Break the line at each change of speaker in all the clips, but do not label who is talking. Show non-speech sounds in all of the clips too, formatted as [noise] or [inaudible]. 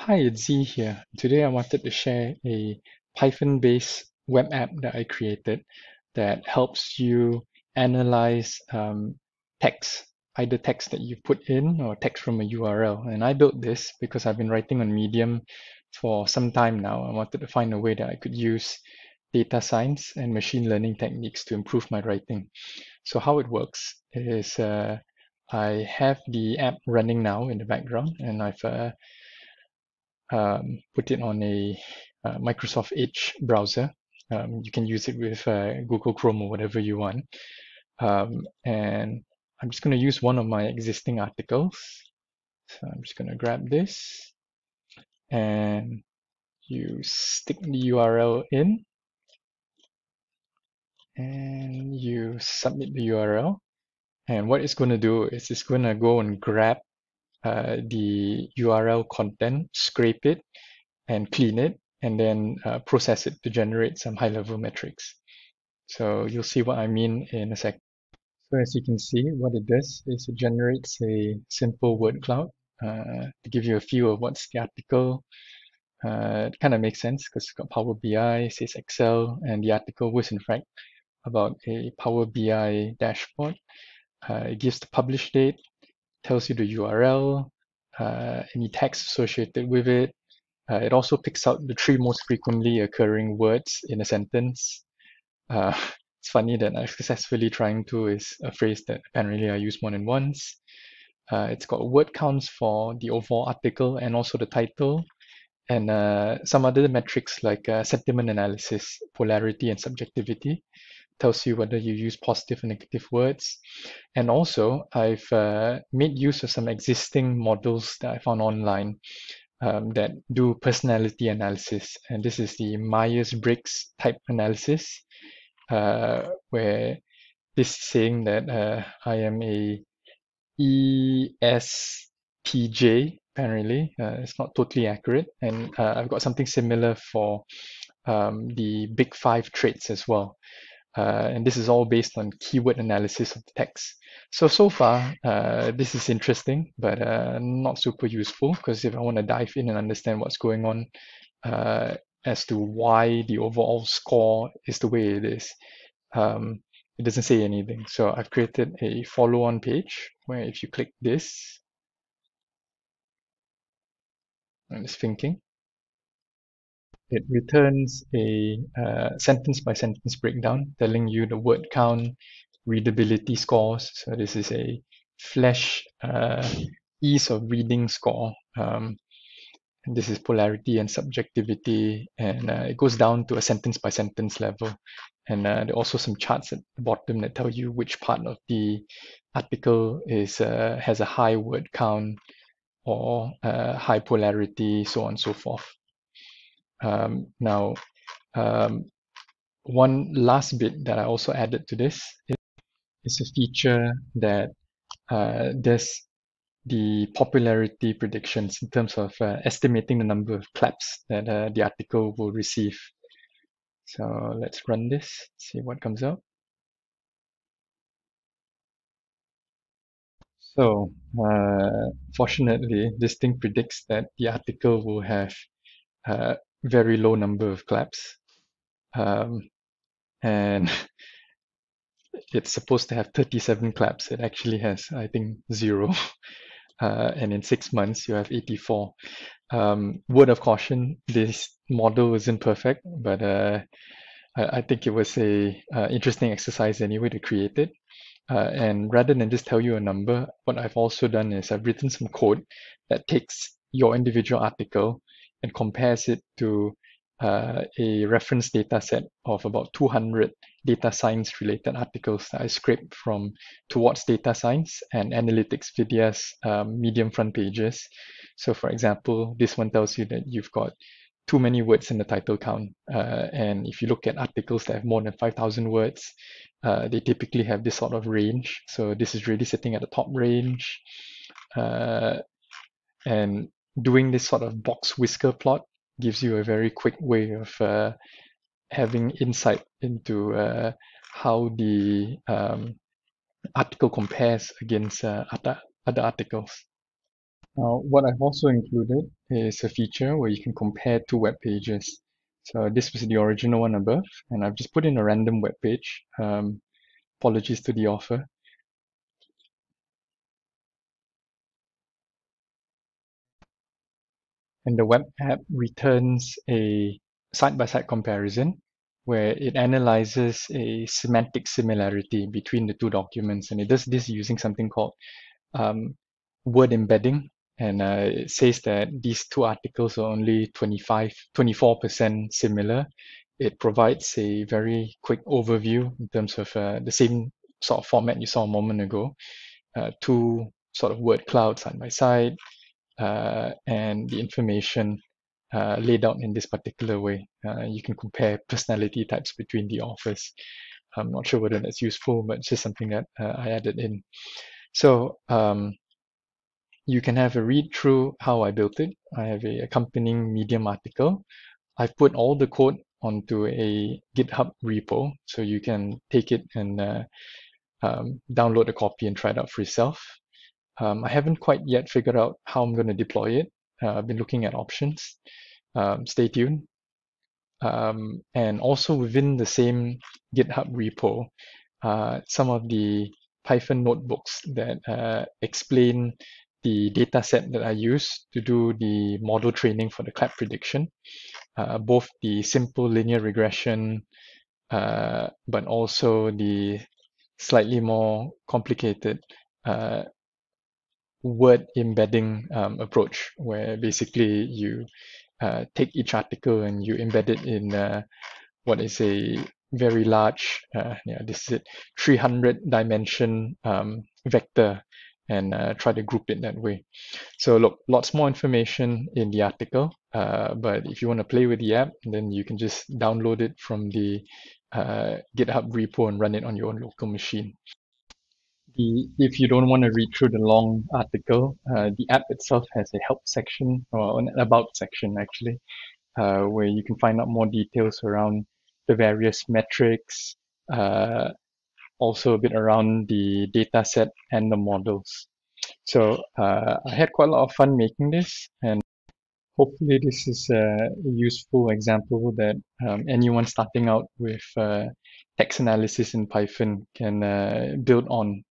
Hi, it's Z here. Today I wanted to share a Python-based web app that I created that helps you analyze um, text, either text that you put in or text from a URL. And I built this because I've been writing on Medium for some time now. I wanted to find a way that I could use data science and machine learning techniques to improve my writing. So how it works is uh, I have the app running now in the background and I've uh, um, put it on a uh, Microsoft Edge browser. Um, you can use it with uh, Google Chrome or whatever you want. Um, and I'm just going to use one of my existing articles. So I'm just going to grab this and you stick the URL in and you submit the URL. And what it's going to do is it's going to go and grab uh, the URL content, scrape it, and clean it, and then uh, process it to generate some high-level metrics. So you'll see what I mean in a sec. So as you can see, what it does is it generates a simple word cloud uh, to give you a feel of what's the article. Uh, it kind of makes sense because it's got Power BI, says Excel, and the article was in fact about a Power BI dashboard. Uh, it gives the publish date, tells you the URL, uh, any text associated with it. Uh, it also picks out the three most frequently occurring words in a sentence. Uh, [laughs] it's funny that I'm successfully trying to is a phrase that apparently I use more than once. Uh, it's got word counts for the overall article and also the title, and uh, some other metrics like uh, sentiment analysis, polarity, and subjectivity tells you whether you use positive or negative words. And also, I've uh, made use of some existing models that I found online um, that do personality analysis. And this is the Myers-Briggs type analysis, uh, where this is saying that uh, I am a ESTJ, apparently. Uh, it's not totally accurate. And uh, I've got something similar for um, the big five traits as well. Uh, and this is all based on keyword analysis of the text. So, so far, uh, this is interesting, but uh, not super useful because if I want to dive in and understand what's going on uh, as to why the overall score is the way it is, um, it doesn't say anything. So I've created a follow-on page where if you click this, and it's thinking, it returns a uh, sentence by sentence breakdown telling you the word count, readability scores. So this is a Flesch uh, ease of reading score. Um, this is polarity and subjectivity, and uh, it goes down to a sentence by sentence level. And uh, there are also some charts at the bottom that tell you which part of the article is uh, has a high word count or uh, high polarity, so on and so forth. Um, now, um, one last bit that I also added to this is, a feature that uh, does the popularity predictions in terms of uh, estimating the number of claps that uh, the article will receive. So let's run this, see what comes out. So, uh, fortunately, this thing predicts that the article will have uh, very low number of claps. Um, and [laughs] it's supposed to have 37 claps. It actually has, I think, zero. [laughs] Uh, and in six months, you have 84. Um, word of caution, this model isn't perfect, but uh, I, I, think it was a uh, interesting exercise anyway to create it. Uh, and rather than just tell you a number, what I've also done is I've written some code that takes your individual article and compares it to uh, a reference data set of about 200 data science related articles that I scraped from Towards Data Science and Analytics Vidhya's um, Medium front pages. So for example, this one tells you that you've got too many words in the title count. Uh, and if you look at articles that have more than 5,000 words, uh, they typically have this sort of range. So this is really sitting at the top range. Uh, and doing this sort of box whisker plot gives you a very quick way of uh, having insight into uh, how the um, article compares against uh, other, other articles. Uh, what I've also included is a feature where you can compare two web pages. So this was the original one above, and I've just put in a random web page. Um, apologies to the author. And the web app returns a side-by-side comparison where it analyzes a semantic similarity between the two documents. And it does this using something called um, word embedding. And uh, it says that these two articles are only 25, 24% similar. It provides a very quick overview in terms of uh, the same sort of format you saw a moment ago. Uh, two sort of word clouds side by side, and the information uh, laid out in this particular way. Uh, you can compare personality types between the authors. I'm not sure whether that's useful, but it's just something that uh, I added in. So um, you can have a read through how I built it. I have a accompanying Medium article. I've put all the code onto a GitHub repo, so you can take it and uh, um, download a copy and try it out for yourself. Um, I haven't quite yet figured out how I'm going to deploy it. Uh, I've been looking at options. Um, stay tuned. Um, and also within the same GitHub repo, uh, some of the Python notebooks that uh, explain the data set that I use to do the model training for the clap prediction, uh, both the simple linear regression, uh, but also the slightly more complicated uh, word embedding um, approach, where basically you uh, take each article and you embed it in uh, what is a very large, uh, yeah, this is it, 300 dimension um, vector and uh, try to group it that way. So look, lots more information in the article, uh, but if you want to play with the app, then you can just download it from the uh, GitHub repo and run it on your own local machine the if you don't want to read through the long article, uh, the app itself has a help section or an about section actually, uh, where you can find out more details around the various metrics, uh, also a bit around the data set and the models. So uh, I had quite a lot of fun making this and hopefully this is a useful example that um, anyone starting out with uh, text analysis in Python can uh, build on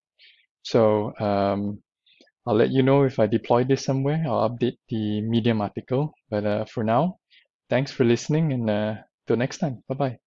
so um, I'll let you know if I deploy this somewhere. I'll update the Medium article. But uh, for now, thanks for listening and uh, till next time. Bye bye.